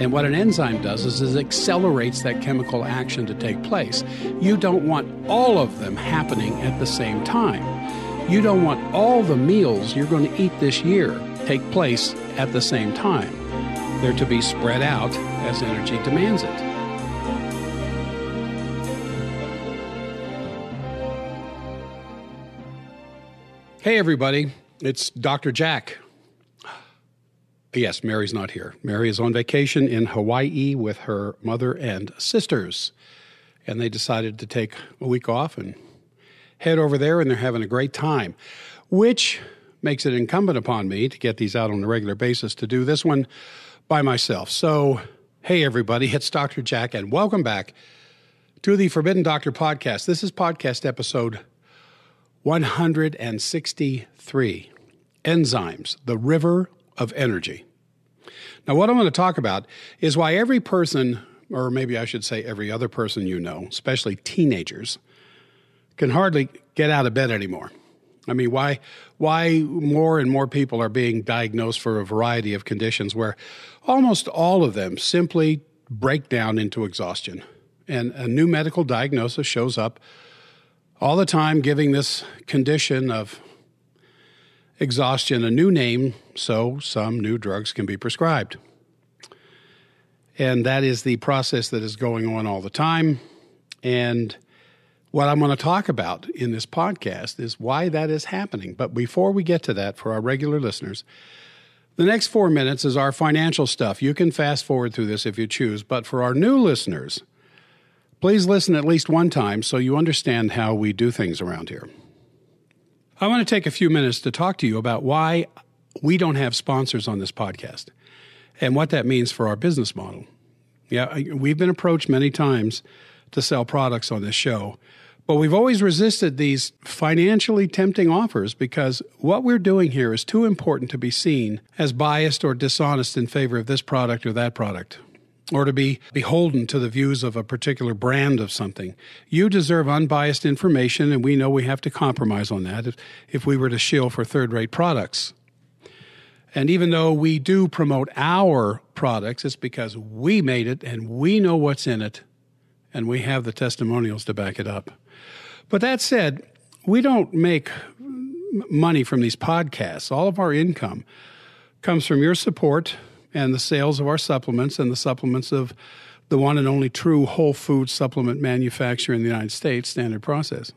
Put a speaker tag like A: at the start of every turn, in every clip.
A: And what an enzyme does is it accelerates that chemical action to take place. You don't want all of them happening at the same time. You don't want all the meals you're going to eat this year take place at the same time. They're to be spread out as energy demands it. Hey, everybody, it's Dr. Jack. Yes, Mary's not here. Mary is on vacation in Hawaii with her mother and sisters. And they decided to take a week off and head over there, and they're having a great time, which makes it incumbent upon me to get these out on a regular basis to do this one by myself. So, hey, everybody, it's Dr. Jack, and welcome back to the Forbidden Doctor podcast. This is podcast episode 163 Enzymes, the River of energy. Now, what I want to talk about is why every person, or maybe I should say every other person you know, especially teenagers, can hardly get out of bed anymore. I mean, why why more and more people are being diagnosed for a variety of conditions where almost all of them simply break down into exhaustion. And a new medical diagnosis shows up all the time giving this condition of exhaustion a new name so some new drugs can be prescribed. And that is the process that is going on all the time. And what I'm going to talk about in this podcast is why that is happening. But before we get to that, for our regular listeners, the next four minutes is our financial stuff. You can fast forward through this if you choose. But for our new listeners, please listen at least one time so you understand how we do things around here. I want to take a few minutes to talk to you about why we don't have sponsors on this podcast and what that means for our business model. Yeah, we've been approached many times to sell products on this show, but we've always resisted these financially tempting offers because what we're doing here is too important to be seen as biased or dishonest in favor of this product or that product or to be beholden to the views of a particular brand of something. You deserve unbiased information, and we know we have to compromise on that if, if we were to shill for third rate products. And even though we do promote our products, it's because we made it and we know what's in it, and we have the testimonials to back it up. But that said, we don't make money from these podcasts. All of our income comes from your support and the sales of our supplements and the supplements of the one and only true whole food supplement manufacturer in the United States, Standard Process.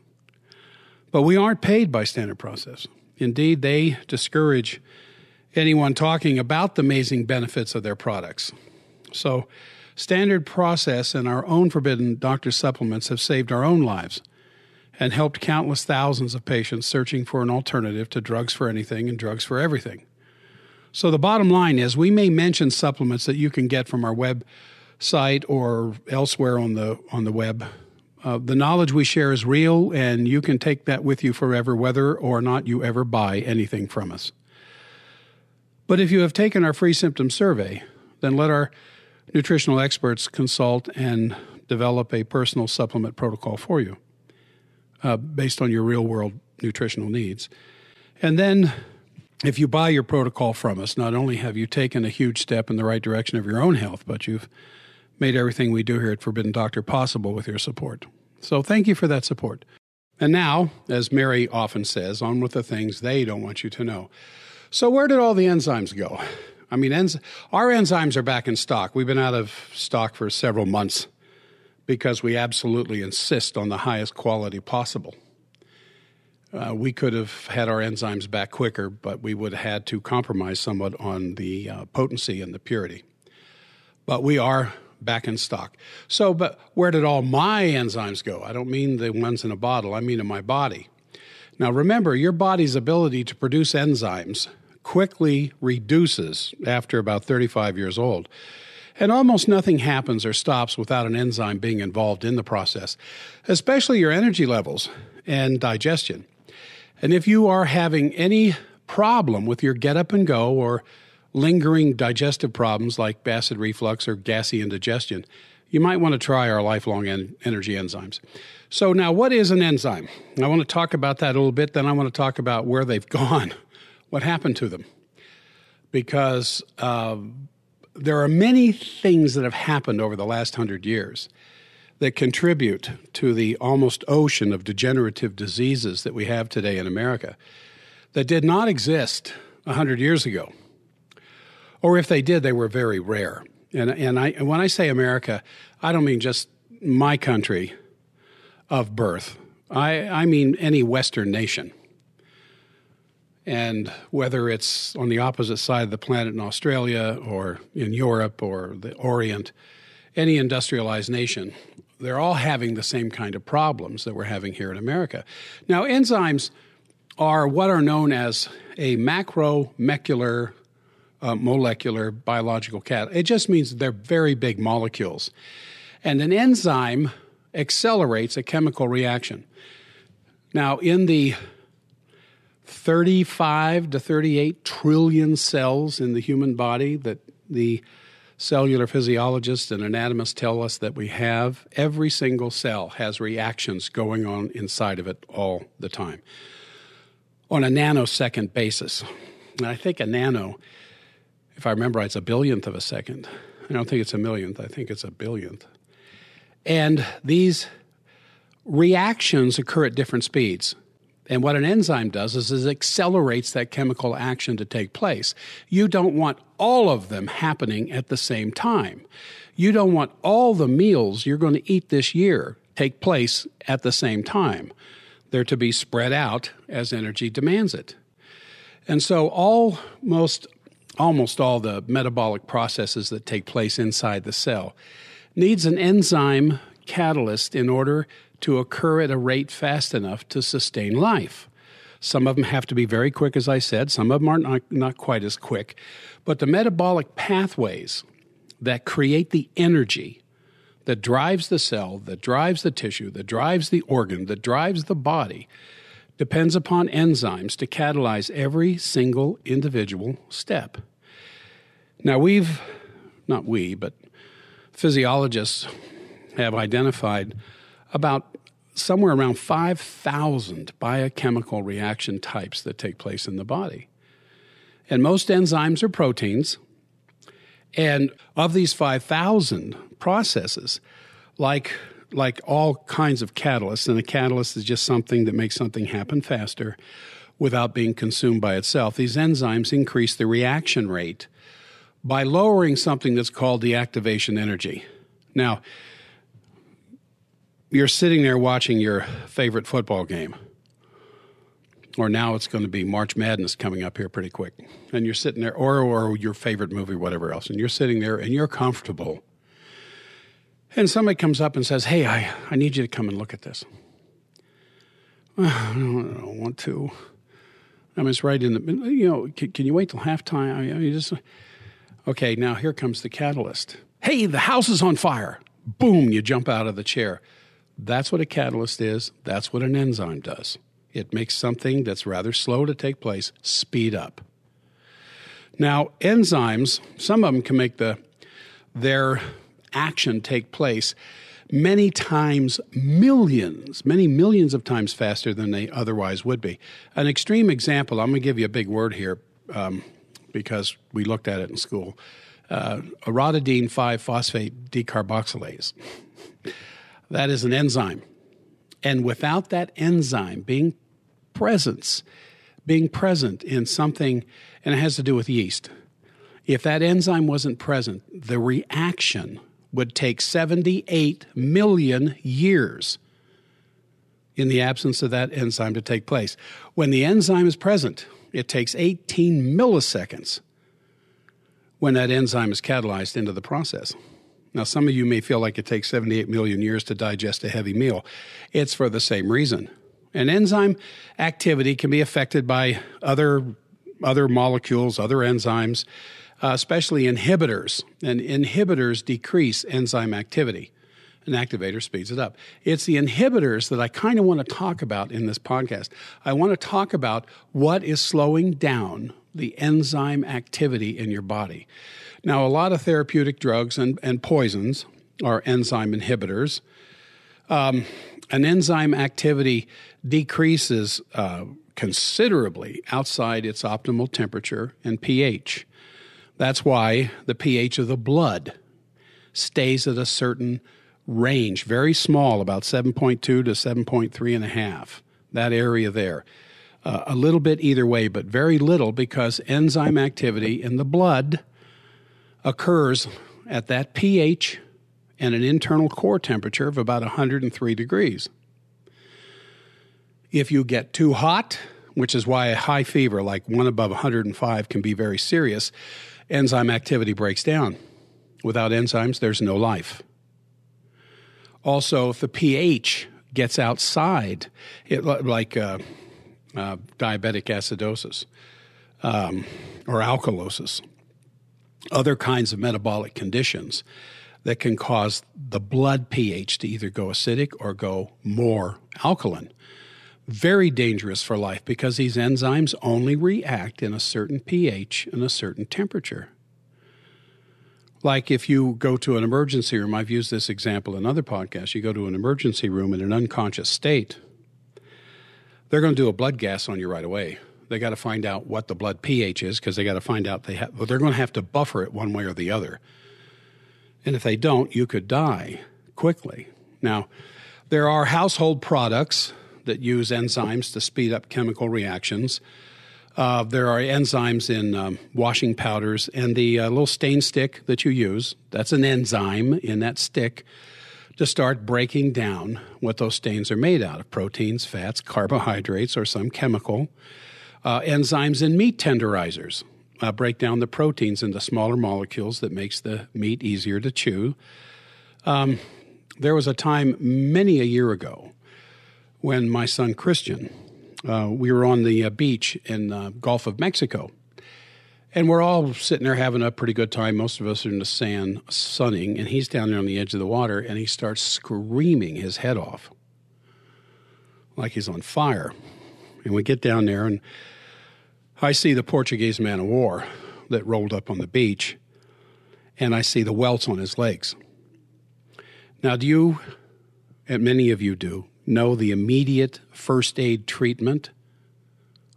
A: But we aren't paid by Standard Process. Indeed, they discourage anyone talking about the amazing benefits of their products. So, Standard Process and our own Forbidden Doctor supplements have saved our own lives and helped countless thousands of patients searching for an alternative to drugs for anything and drugs for everything. So the bottom line is we may mention supplements that you can get from our website or elsewhere on the on the web. Uh, the knowledge we share is real, and you can take that with you forever, whether or not you ever buy anything from us. But if you have taken our free symptom survey, then let our nutritional experts consult and develop a personal supplement protocol for you uh, based on your real world nutritional needs. And then if you buy your protocol from us, not only have you taken a huge step in the right direction of your own health, but you've made everything we do here at Forbidden Doctor possible with your support. So thank you for that support. And now, as Mary often says, on with the things they don't want you to know. So, where did all the enzymes go? I mean, enz- our enzymes are back in stock. We've been out of stock for several months because we absolutely insist on the highest quality possible. Uh, we could have had our enzymes back quicker, but we would have had to compromise somewhat on the uh, potency and the purity. But we are back in stock. So, but where did all my enzymes go? I don't mean the ones in a bottle, I mean in my body. Now, remember, your body's ability to produce enzymes quickly reduces after about 35 years old. And almost nothing happens or stops without an enzyme being involved in the process, especially your energy levels and digestion. And if you are having any problem with your get up and go or lingering digestive problems like acid reflux or gassy indigestion, you might want to try our lifelong en- energy enzymes. So, now what is an enzyme? I want to talk about that a little bit, then I want to talk about where they've gone, what happened to them. Because uh, there are many things that have happened over the last hundred years that contribute to the almost ocean of degenerative diseases that we have today in America that did not exist 100 years ago. Or if they did, they were very rare. And, and, I, and when I say America, I don't mean just my country of birth, I, I mean any Western nation. And whether it's on the opposite side of the planet in Australia or in Europe or the Orient, any industrialized nation, they're all having the same kind of problems that we're having here in America. Now, enzymes are what are known as a macromolecular uh, molecular biological cat. It just means they're very big molecules. And an enzyme accelerates a chemical reaction. Now, in the 35 to 38 trillion cells in the human body that the cellular physiologists and anatomists tell us that we have, every single cell has reactions going on inside of it all the time on a nanosecond basis. And I think a nano, if I remember right, it's a billionth of a second. I don't think it's a millionth, I think it's a billionth. And these reactions occur at different speeds. And what an enzyme does is, it accelerates that chemical action to take place. You don't want all of them happening at the same time. You don't want all the meals you're going to eat this year take place at the same time. They're to be spread out as energy demands it. And so almost almost all the metabolic processes that take place inside the cell needs an enzyme catalyst in order to occur at a rate fast enough to sustain life. Some of them have to be very quick, as I said. Some of them are not, not quite as quick. But the metabolic pathways that create the energy that drives the cell, that drives the tissue, that drives the organ, that drives the body, depends upon enzymes to catalyze every single individual step. Now, we've, not we, but physiologists have identified about somewhere around 5,000 biochemical reaction types that take place in the body. And most enzymes are proteins. And of these 5,000 processes, like, like all kinds of catalysts, and a catalyst is just something that makes something happen faster without being consumed by itself, these enzymes increase the reaction rate by lowering something that's called deactivation energy. Now, you're sitting there watching your favorite football game, or now it's going to be March Madness coming up here pretty quick, and you're sitting there, or, or your favorite movie, whatever else, and you're sitting there and you're comfortable. And somebody comes up and says, Hey, I, I need you to come and look at this. I don't want to. I mean, it's right in the, you know, can, can you wait till halftime? I mean, you just, okay, now here comes the catalyst. Hey, the house is on fire. Boom, you jump out of the chair. That's what a catalyst is. That's what an enzyme does. It makes something that's rather slow to take place speed up. Now, enzymes, some of them can make the their action take place many times, millions, many millions of times faster than they otherwise would be. An extreme example, I'm going to give you a big word here um, because we looked at it in school. Uh, 5 phosphate decarboxylase. That is an enzyme. And without that enzyme being presence, being present in something, and it has to do with yeast. If that enzyme wasn't present, the reaction would take 78 million years in the absence of that enzyme to take place. When the enzyme is present, it takes 18 milliseconds when that enzyme is catalyzed into the process. Now, some of you may feel like it takes 78 million years to digest a heavy meal. It's for the same reason. An enzyme activity can be affected by other, other molecules, other enzymes, uh, especially inhibitors. And inhibitors decrease enzyme activity. An activator speeds it up. It's the inhibitors that I kind of want to talk about in this podcast. I want to talk about what is slowing down the enzyme activity in your body. Now, a lot of therapeutic drugs and, and poisons are enzyme inhibitors. Um, an enzyme activity decreases uh, considerably outside its optimal temperature and pH. That's why the pH of the blood stays at a certain range, very small, about 7.2 to 7.3 and a half, that area there. Uh, a little bit either way, but very little because enzyme activity in the blood occurs at that pH and an internal core temperature of about 103 degrees. If you get too hot, which is why a high fever, like one above 105, can be very serious, enzyme activity breaks down. Without enzymes, there's no life. Also, if the pH gets outside, it, like uh, uh, diabetic acidosis um, or alkalosis, other kinds of metabolic conditions that can cause the blood pH to either go acidic or go more alkaline. Very dangerous for life because these enzymes only react in a certain pH and a certain temperature. Like if you go to an emergency room, I've used this example in other podcasts. You go to an emergency room in an unconscious state, they're going to do a blood gas on you right away. They got to find out what the blood pH is because they got to find out they have. Well, they're going to have to buffer it one way or the other. And if they don't, you could die quickly. Now, there are household products that use enzymes to speed up chemical reactions. Uh, there are enzymes in um, washing powders, and the uh, little stain stick that you use, that's an enzyme in that stick to start breaking down what those stains are made out of proteins, fats, carbohydrates, or some chemical. Uh, enzymes in meat tenderizers uh, break down the proteins into smaller molecules that makes the meat easier to chew. Um, there was a time many a year ago when my son Christian uh, we were on the uh, beach in the Gulf of Mexico. And we're all sitting there having a pretty good time. Most of us are in the sand sunning, and he's down there on the edge of the water, and he starts screaming his head off like he's on fire. And we get down there, and I see the Portuguese man of war that rolled up on the beach, and I see the welts on his legs. Now, do you, and many of you do, know the immediate first aid treatment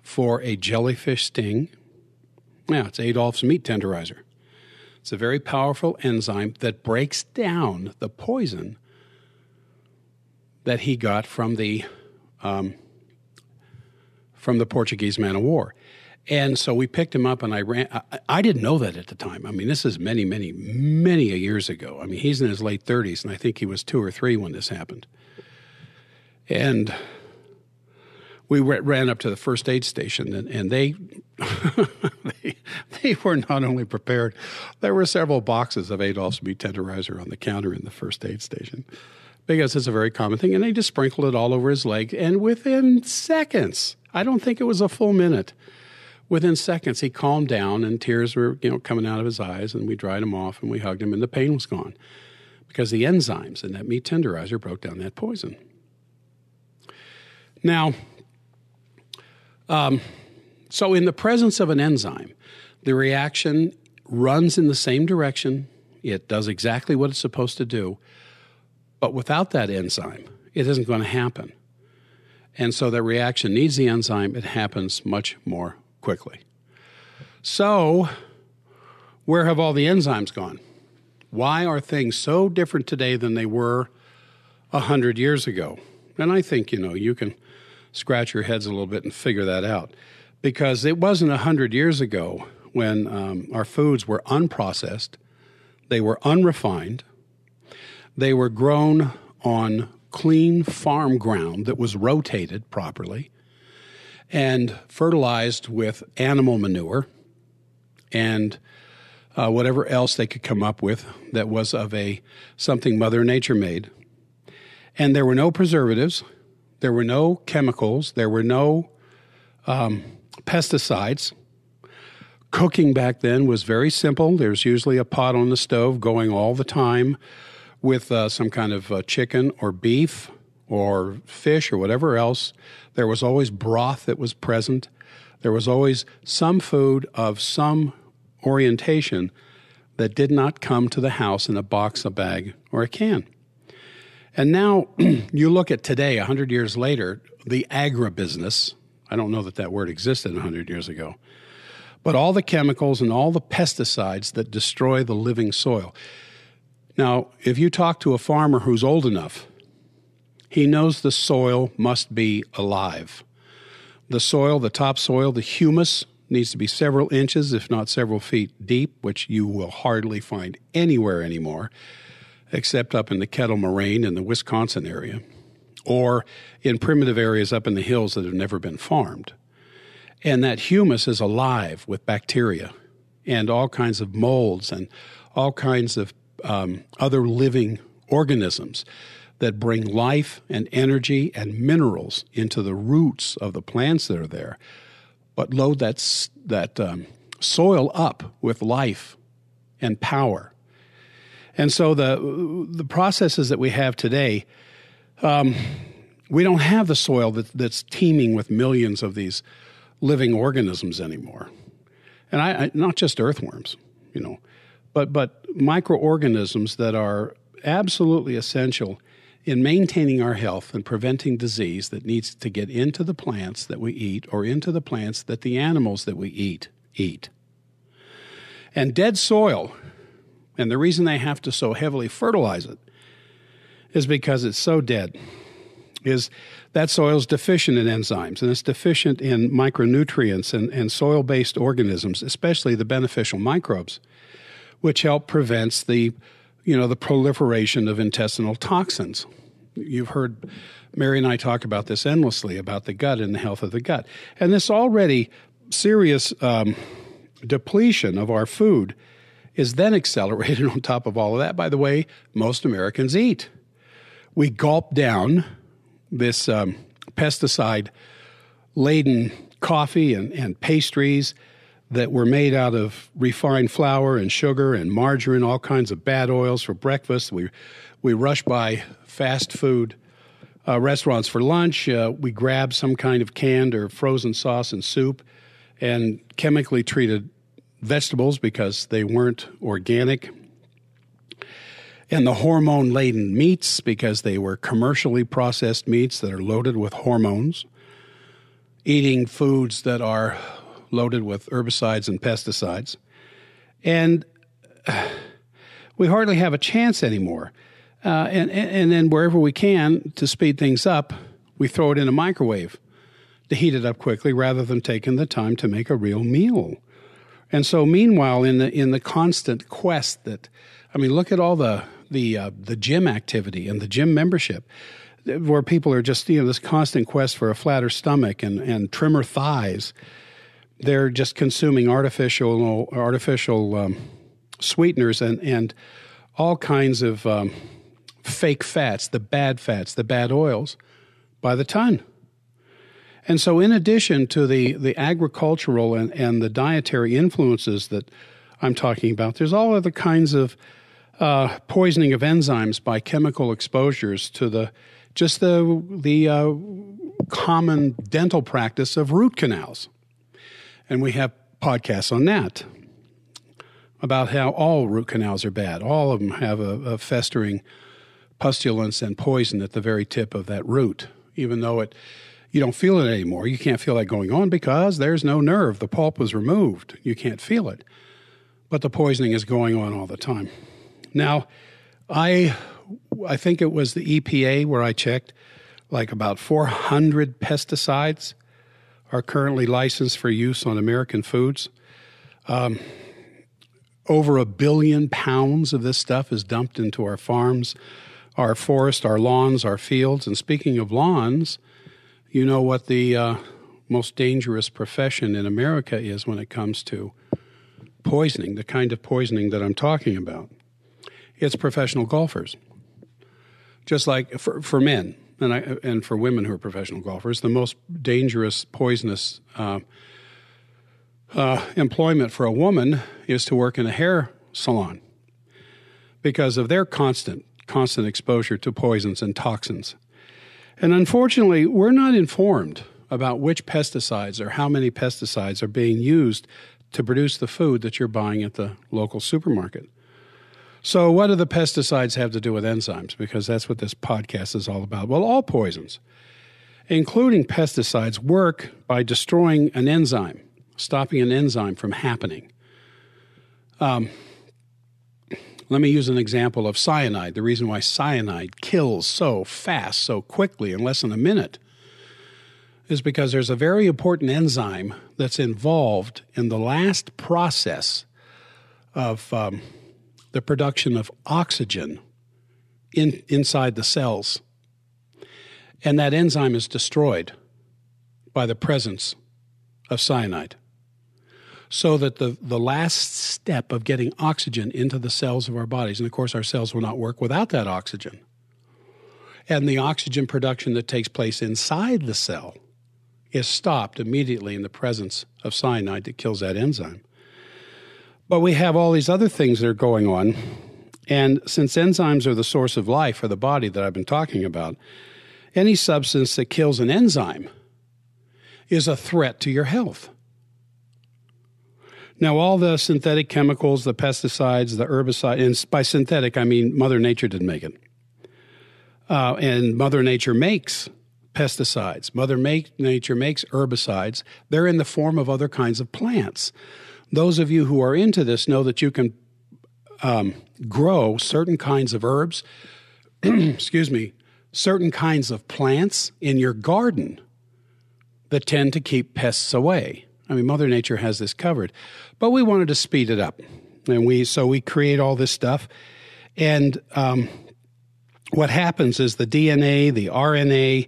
A: for a jellyfish sting? Yeah, it's Adolph's meat tenderizer. It's a very powerful enzyme that breaks down the poison that he got from the um, from the Portuguese man of war. And so we picked him up, and I ran. I, I, didn't know that at the time. I mean, this is many, many, many years ago. I mean, he's in his late 30s, and I think he was two or three when this happened. And we ran up to the first aid station, and, and they, they, they were not only prepared. There were several boxes of Adolph's meat tenderizer on the counter in the first aid station, because it's a very common thing. And they just sprinkled it all over his leg, and within seconds, I don't think it was a full minute. Within seconds, he calmed down, and tears were you know coming out of his eyes, and we dried him off, and we hugged him, and the pain was gone, because the enzymes in that meat tenderizer broke down that poison. Now, um, so in the presence of an enzyme, the reaction runs in the same direction. It does exactly what it's supposed to do. But without that enzyme, it isn't going to happen. And so that reaction needs the enzyme. It happens much more quickly. So, where have all the enzymes gone? Why are things so different today than they were a hundred years ago? And I think, you know, you can scratch your heads a little bit and figure that out. Because it wasn't 100 years ago when um, our foods were unprocessed, they were unrefined, they were grown on clean farm ground that was rotated properly and fertilized with animal manure and uh, whatever else they could come up with that was of a something mother nature made and there were no preservatives there were no chemicals, there were no um, pesticides. Cooking back then was very simple. There's usually a pot on the stove going all the time with uh, some kind of uh, chicken or beef or fish or whatever else. There was always broth that was present. There was always some food of some orientation that did not come to the house in a box, a bag, or a can. And now you look at today, 100 years later, the agribusiness. I don't know that that word existed 100 years ago. but all the chemicals and all the pesticides that destroy the living soil. Now, if you talk to a farmer who's old enough, he knows the soil must be alive. The soil, the topsoil, the humus needs to be several inches, if not several feet deep, which you will hardly find anywhere anymore, except up in the Kettle Moraine in the Wisconsin area, or in primitive areas up in the hills that have never been farmed. And that humus is alive with bacteria and all kinds of molds and all kinds of um, other living organisms that bring life and energy and minerals into the roots of the plants that are there but load that, that um, soil up with life and power. And so the, the processes that we have today, um, we don't have the soil that, that's teeming with millions of these living organisms anymore. And I, I, not just earthworms, you know, but, but microorganisms that are absolutely essential in maintaining our health and preventing disease that needs to get into the plants that we eat or into the plants that the animals that we eat eat. And dead soil, and the reason they have to so heavily fertilize it is because it's so dead, is that soil is deficient in enzymes and it's deficient in micronutrients and, and soil based organisms, especially the beneficial microbes, which help prevents the you know, the proliferation of intestinal toxins. You've heard Mary and I talk about this endlessly about the gut and the health of the gut. And this already serious um, depletion of our food is then accelerated on top of all of that by the way most Americans eat. We gulp down this um, pesticide laden coffee and, and pastries that were made out of refined flour and sugar and margarine, all kinds of bad oils for breakfast. We, we rush by fast food uh, restaurants for lunch. Uh, we grab some kind of canned or frozen sauce and soup and chemically treated vegetables because they weren't organic. And the hormone laden meats because they were commercially processed meats that are loaded with hormones. Eating foods that are loaded with herbicides and pesticides. And we hardly have a chance anymore. Uh, and, and then wherever we can to speed things up, we throw it in a microwave to heat it up quickly rather than taking the time to make a real meal. And so, meanwhile, in the in the constant quest that, I mean, look at all the the uh, the gym activity and the gym membership, where people are just you know this constant quest for a flatter stomach and and trimmer thighs, they're just consuming artificial artificial um, sweeteners and and all kinds of um, fake fats, the bad fats, the bad oils, by the ton. And so, in addition to the the agricultural and, and the dietary influences that I'm talking about, there's all other kinds of uh, poisoning of enzymes by chemical exposures to the just the the uh, common dental practice of root canals. And we have podcasts on that about how all root canals are bad. All of them have a, a festering pustulence and poison at the very tip of that root, even though it you don't feel it anymore. You can't feel that going on because there's no nerve. The pulp was removed. You can't feel it. But the poisoning is going on all the time. Now, I I think it was the EPA where I checked like about 400 pesticides are currently licensed for use on American foods. Um, over a billion pounds of this stuff is dumped into our farms, our forests, our lawns, our fields. And speaking of lawns, you know what the uh, most dangerous profession in America is when it comes to poisoning, the kind of poisoning that I'm talking about. It's professional golfers. Just like for, for men, and I, and for women who are professional golfers, the most dangerous, poisonous uh, uh, employment for a woman is to work in a hair salon because of their constant, constant exposure to poisons and toxins. And unfortunately, we're not informed about which pesticides or how many pesticides are being used to produce the food that you're buying at the local supermarket. So, what do the pesticides have to do with enzymes? Because that's what this podcast is all about. Well, all poisons, including pesticides, work by destroying an enzyme stopping an enzyme from happening. Um, let me use an example of cyanide. The reason why cyanide kills so fast, so quickly, in less than a minute, is because there's a very important enzyme that's involved in the last process of um, the production of oxygen in, inside the cells. And that enzyme is destroyed by the presence of cyanide so that the, the last step of getting oxygen into the cells of our bodies, and of course, our cells will not work without that oxygen, and the oxygen production that takes place inside the cell is stopped immediately in the presence of cyanide that kills that enzyme. But we have all these other things that are going on. And since enzymes are the source of life for the body that I've been talking about, any substance that kills an enzyme is a threat to your health. Now, all the synthetic chemicals, the pesticides, the herbicides, and by synthetic, I mean Mother Nature didn't make it. Uh, and Mother Nature makes pesticides. Mother make, Nature makes herbicides. They're in the form of other kinds of plants. Those of you who are into this know that you can um, grow certain kinds of herbs, excuse me, certain kinds of plants in your garden that tend to keep pests away. I mean, Mother Nature has this covered, but we wanted to speed it up, and we so we create all this stuff, and um, what happens is the DNA, the RNA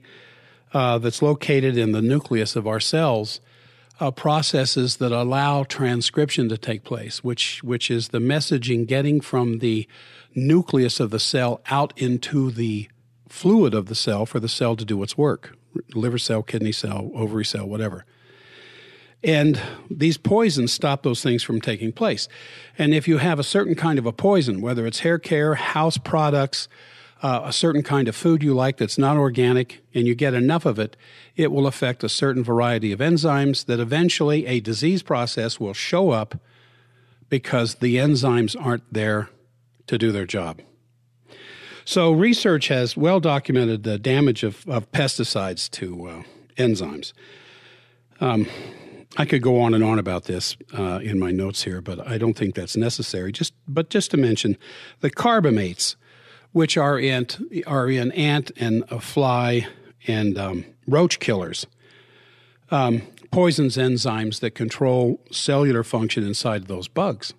A: uh, that's located in the nucleus of our cells. Uh, processes that allow transcription to take place, which which is the messaging getting from the nucleus of the cell out into the fluid of the cell for the cell to do its work liver cell, kidney cell, ovary cell, whatever. And these poisons stop those things from taking place. And if you have a certain kind of a poison, whether it's hair care, house products, uh, a certain kind of food you like that's not organic, and you get enough of it, it will affect a certain variety of enzymes that eventually a disease process will show up because the enzymes aren't there to do their job. So, research has well documented the damage of, of pesticides to uh, enzymes. Um, I could go on and on about this uh, in my notes here, but I don't think that's necessary. Just, but just to mention, the carbamates, which are in are in ant and a fly and um, roach killers, um, poisons enzymes that control cellular function inside those bugs.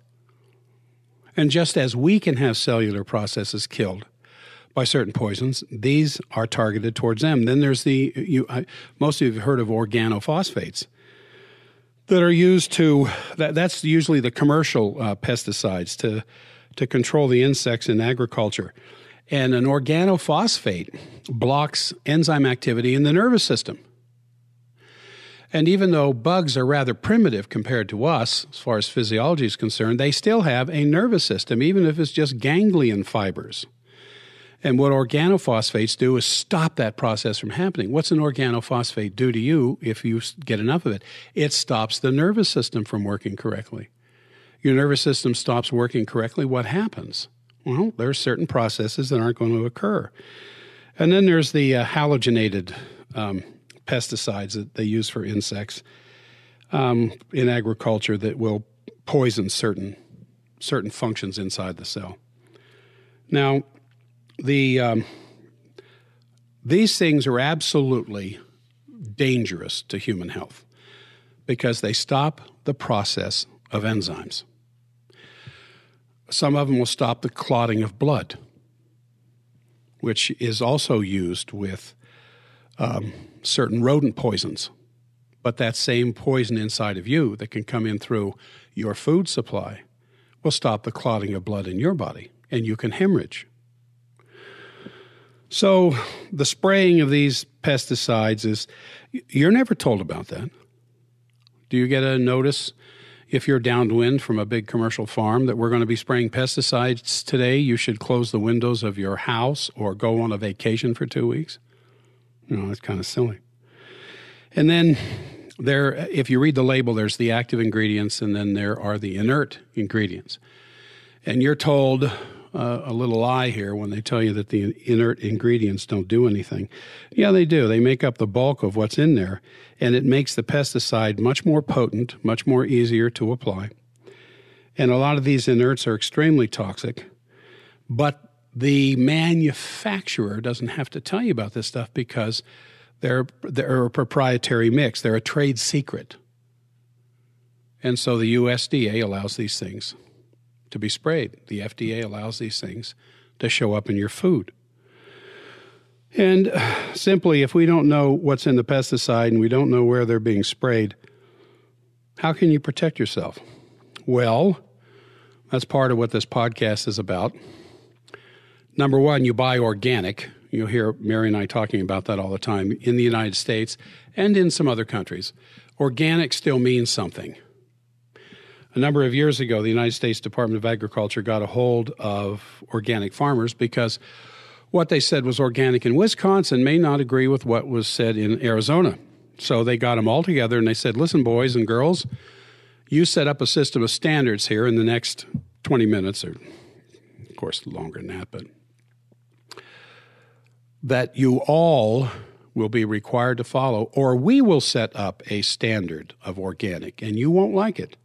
A: And just as we can have cellular processes killed by certain poisons, these are targeted towards them. Then there's the you. I, most of you have heard of organophosphates that are used to that, that's usually the commercial uh, pesticides to to control the insects in agriculture and an organophosphate blocks enzyme activity in the nervous system and even though bugs are rather primitive compared to us as far as physiology is concerned they still have a nervous system even if it's just ganglion fibers and what organophosphates do is stop that process from happening. What's an organophosphate do to you if you get enough of it? It stops the nervous system from working correctly. Your nervous system stops working correctly, what happens? Well, there are certain processes that aren't going to occur. And then there's the uh, halogenated um, pesticides that they use for insects um, in agriculture that will poison certain certain functions inside the cell. Now, the um, these things are absolutely dangerous to human health because they stop the process of enzymes. Some of them will stop the clotting of blood, which is also used with um, certain rodent poisons. But that same poison inside of you that can come in through your food supply will stop the clotting of blood in your body, and you can hemorrhage. So the spraying of these pesticides is, you're never told about that. Do you get a notice if you're downwind from a big commercial farm that we're going to be spraying pesticides today? You should close the windows of your house or go on a vacation for two weeks? No, that's kind of silly. And then there, if you read the label, there's the active ingredients and then there are the inert ingredients. And you're told uh, a little lie here when they tell you that the inert ingredients don't do anything. Yeah, they do. They make up the bulk of what's in there, and it makes the pesticide much more potent, much more easier to apply. And a lot of these inerts are extremely toxic, but the manufacturer doesn't have to tell you about this stuff because they're, they're a proprietary mix, they're a trade secret. And so the USDA allows these things to be sprayed. The FDA allows these things to show up in your food. And simply, if we don't know what's in the pesticide and we don't know where they're being sprayed, how can you protect yourself? Well, that's part of what this podcast is about. Number one, you buy organic. You'll hear Mary and I talking about that all the time in the United States and in some other countries. Organic still means something a number of years ago, the United States Department of Agriculture got a hold of organic farmers because what they said was organic in Wisconsin may not agree with what was said in Arizona. So they got them all together and they said, listen, boys and girls, you set up a system of standards here in the next 20 minutes, or of course longer than that, but that you all will be required to follow, or we will set up a standard of organic and you won't like it.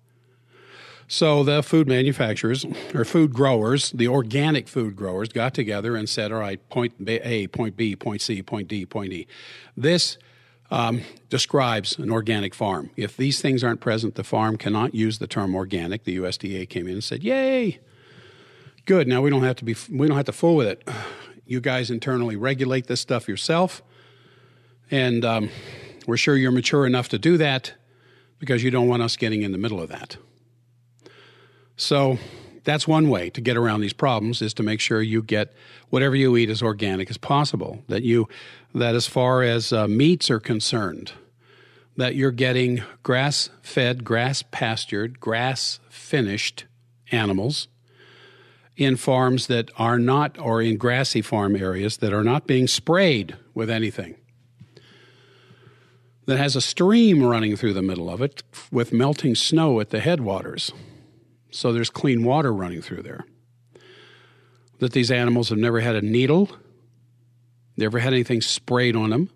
A: So the food manufacturers or food growers, the organic food growers, got together and said, all right, point A, point B, point C, point D, point E. This um, describes an organic farm. If these things aren't present, the farm cannot use the term organic. The USDA came in and said, yay, good. Now we don't have to be, we don't have to fool with it. You guys internally regulate this stuff yourself. And um, we're sure you're mature enough to do that because you don't want us getting in the middle of that. So that's one way to get around these problems is to make sure you get whatever you eat as organic as possible. That you that as far as uh, meats are concerned, that you're getting grass fed, grass pastured, grass finished animals in farms that are not, or in grassy farm areas that are not being sprayed with anything. That has a stream running through the middle of it with melting snow at the headwaters so there's clean water running through there. That these animals have never had a needle, never had anything sprayed on them,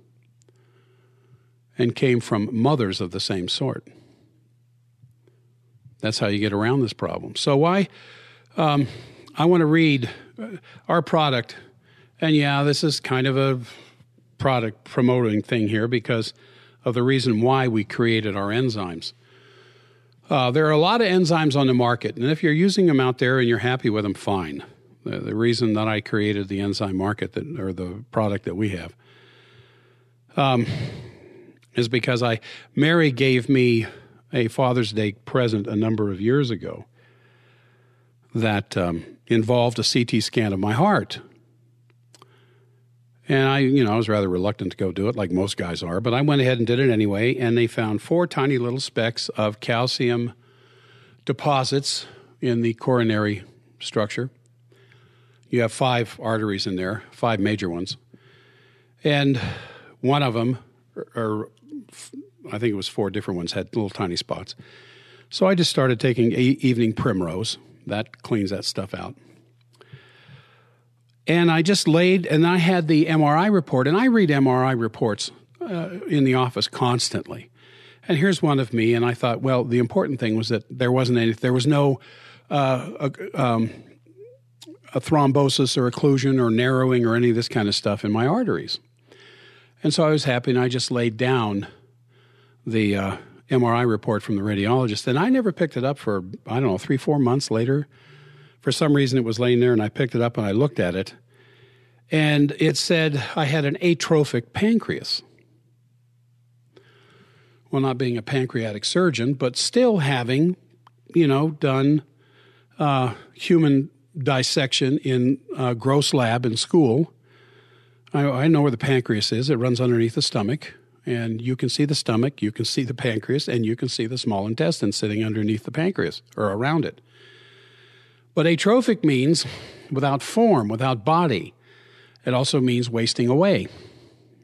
A: and came from mothers of the same sort. That's how you get around this problem. So, why? Um, I want to read uh, our product, and yeah, this is kind of a product promoting thing here because of the reason why we created our enzymes. Uh, there are a lot of enzymes on the market, and if you're using them out there and you're happy with them, fine. The, the reason that I created the enzyme market that, or the product that we have um, is because I Mary gave me a Father's Day present a number of years ago that um, involved a CT scan of my heart. And I, you know, I was rather reluctant to go do it, like most guys are, but I went ahead and did it anyway. And they found four tiny little specks of calcium deposits in the coronary structure. You have five arteries in there, five major ones. And one of them, or I think it was four different ones, had little tiny spots. So I just started taking evening primrose. That cleans that stuff out. And I just laid, and I had the MRI report, and I read MRI reports uh, in the office constantly. And here's one of me, and I thought, well, the important thing was that there wasn't any, there was no uh, a, um, a thrombosis or occlusion or narrowing or any of this kind of stuff in my arteries. And so I was happy, and I just laid down the uh, MRI report from the radiologist, and I never picked it up for I don't know three, four months later for some reason it was laying there and I picked it up and I looked at it. And it said I had an atrophic pancreas. Well, not being a pancreatic surgeon, but still having, you know, done uh, human dissection in gross lab in school. I, I know where the pancreas is. It runs underneath the stomach. And you can see the stomach, you can see the pancreas, and you can see the small intestine sitting underneath the pancreas or around it. But atrophic means without form, without body. It also means wasting away.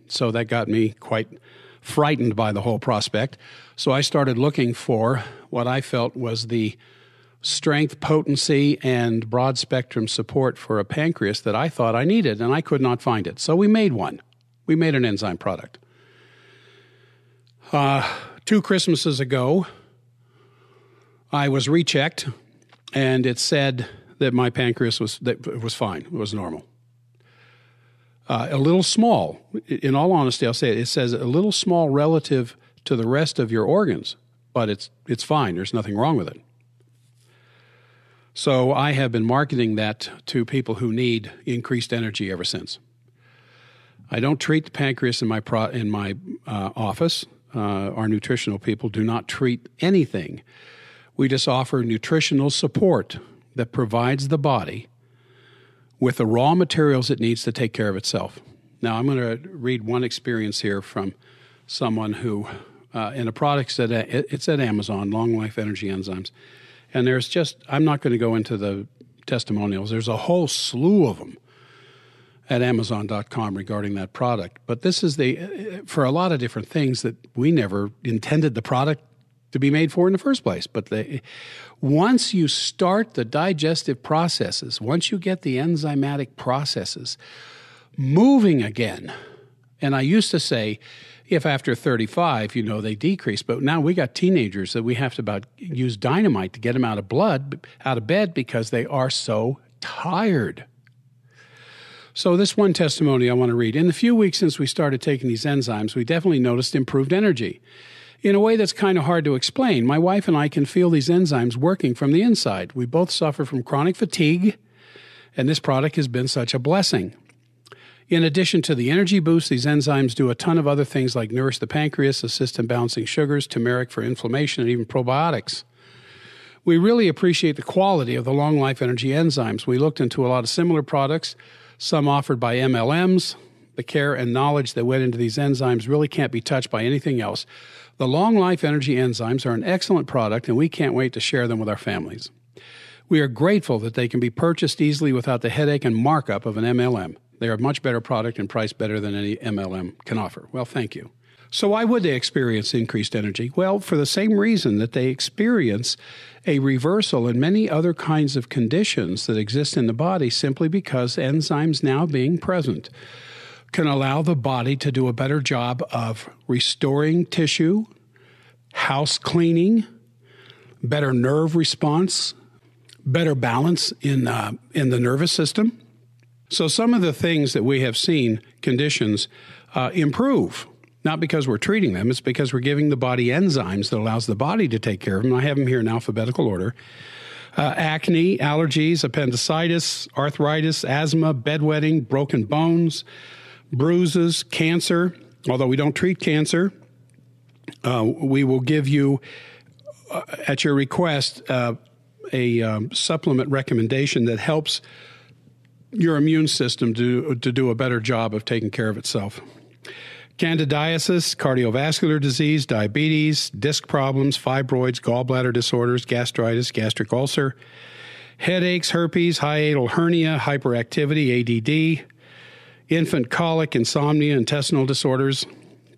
A: So that got me quite frightened by the whole prospect. So I started looking for what I felt was the strength, potency, and broad spectrum support for a pancreas that I thought I needed, and I could not find it. So we made one. We made an enzyme product. Uh, two Christmases ago, I was rechecked, and it said that my pancreas was that was fine. It was normal. Uh, a little small. In all honesty, I'll say it. It says a little small relative to the rest of your organs, but it's it's fine. There's nothing wrong with it. So I have been marketing that to people who need increased energy ever since. I don't treat the pancreas in my pro- in my uh, office. Uh, our nutritional people do not treat anything. We just offer nutritional support that provides the body with the raw materials it needs to take care of itself. Now, I'm going to read one experience here from someone who, uh, in a product that it's at Amazon, Long Life Energy Enzymes, and there's just I'm not going to go into the testimonials. There's a whole slew of them at Amazon.com regarding that product. But this is the for a lot of different things that we never intended the product to be made for in the first place. But once you start the digestive processes, once you get the enzymatic processes moving again, and I used to say, if after 35, you know, they decrease, but now we got teenagers that we have to about use dynamite to get them out of blood, out of bed because they are so tired. So, this one testimony I want to read. In the few weeks since we started taking these enzymes, we definitely noticed improved energy in a way that's kind of hard to explain. My wife and I can feel these enzymes working from the inside. We both suffer from chronic fatigue, and this product has been such a blessing. In addition to the energy boost, these enzymes do a ton of other things like nourish the pancreas, assist in balancing sugars, turmeric for inflammation, and even probiotics. We really appreciate the quality of the long life energy enzymes. We looked into a lot of similar products, some offered by MLMs. The care and knowledge that went into these enzymes really can't be touched by anything else. The Long Life Energy enzymes are an excellent product, and we can't wait to share them with our families. We are grateful that they can be purchased easily without the headache and markup of an MLM. They are a much better product and priced better than any MLM can offer. Well, thank you. So, why would they experience increased energy? Well, for the same reason that they experience a reversal in many other kinds of conditions that exist in the body simply because enzymes now being present can allow the body to do a better job of restoring tissue, house cleaning, better nerve response, better balance in, uh, in the nervous system. So, some of the things that we have seen conditions uh, improve, not because we're treating them, it's because we're giving the body enzymes that allows the body to take care of them. I have them here in alphabetical order. Uh, acne, allergies, appendicitis, arthritis, asthma, bedwetting, broken bones, bruises, cancer. Although we don't treat cancer, uh, we will give you, uh, at your request, uh, a um, supplement recommendation that helps your immune system to, to do a better job of taking care of itself. Candidiasis, cardiovascular disease, diabetes, disc problems, fibroids, gallbladder disorders, gastritis, gastric ulcer, headaches, herpes, hiatal hernia, hyperactivity, ADD, infant colic, insomnia, intestinal disorders,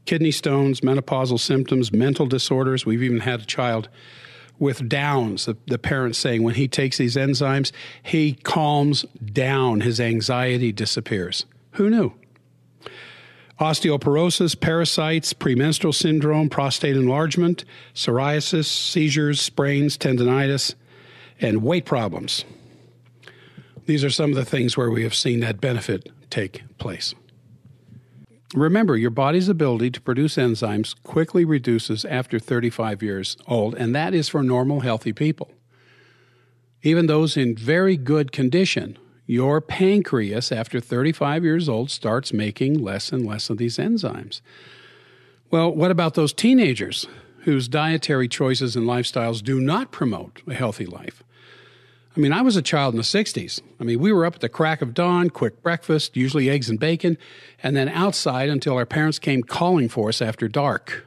A: kidney stones, menopausal symptoms, mental disorders. We've even had a child with Downs, the, the parents saying when he takes these enzymes, he calms down, his anxiety disappears. Who knew? Osteoporosis, parasites, premenstrual syndrome, prostate enlargement, psoriasis, seizures, sprains, tendonitis, and weight problems. These are some of the things where we have seen that benefit take place. Remember, your body's ability to produce enzymes quickly reduces after 35 years old, and that is for normal, healthy people. Even those in very good condition, your pancreas, after 35 years old, starts making less and less of these enzymes. Well, what about those teenagers whose dietary choices and lifestyles do not promote a healthy life? I mean, I was a child in the 60s. I mean, we were up at the crack of dawn, quick breakfast, usually eggs and bacon, and then outside until our parents came calling for us after dark.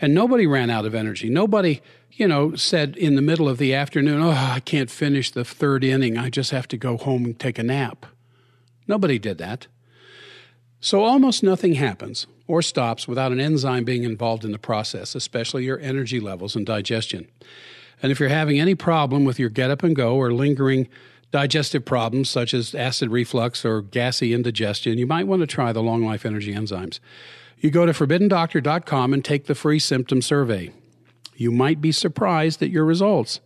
A: And nobody ran out of energy. Nobody, you know, said in the middle of the afternoon, oh, I can't finish the third inning. I just have to go home and take a nap. Nobody did that. So almost nothing happens or stops without an enzyme being involved in the process, especially your energy levels and digestion. And if you're having any problem with your get up and go or lingering digestive problems such as acid reflux or gassy indigestion, you might want to try the Long Life Energy enzymes. You go to forbiddendoctor.com and take the free symptom survey. You might be surprised at your results.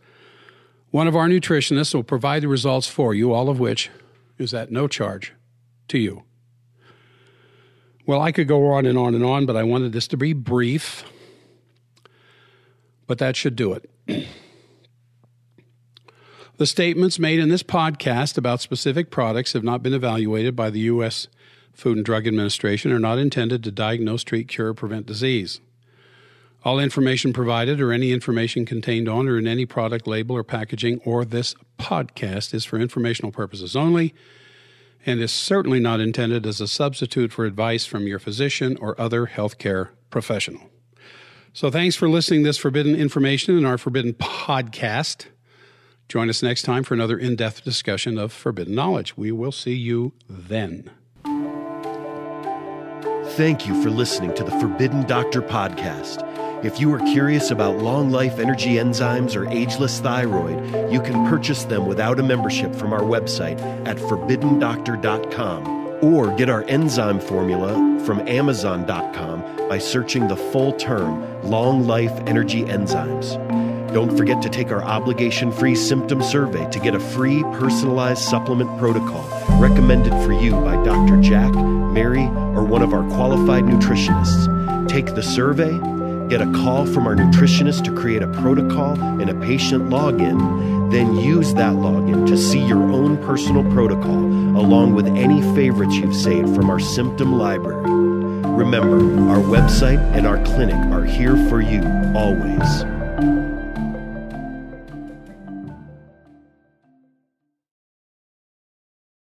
A: One of our nutritionists will provide the results for you, all of which is at no charge to you. Well, I could go on and on and on, but I wanted this to be brief. But that should do it. the statements made in this podcast about specific products have not been evaluated by the U.S. Food and Drug Administration are not intended to diagnose, treat, cure, or prevent disease. All information provided or any information contained on or in any product label or packaging or this podcast is for informational purposes only and is certainly not intended as a substitute for advice from your physician or other healthcare professional. So thanks for listening to this forbidden information in our forbidden podcast. Join us next time for another in-depth discussion of forbidden knowledge. We will see you then.
B: Thank you for listening to the Forbidden Doctor podcast. If you are curious about long life energy enzymes or ageless thyroid, you can purchase them without a membership from our website at forbiddendoctor.com or get our enzyme formula from amazon.com by searching the full term Long Life Energy Enzymes. Don't forget to take our obligation free symptom survey to get a free personalized supplement protocol recommended for you by Dr. Jack, Mary, or one of our qualified nutritionists. Take the survey Get a call from our nutritionist to create a protocol and a patient login. Then use that login to see your own personal protocol along with any favorites you've saved from our symptom library. Remember, our website and our clinic are here for you always.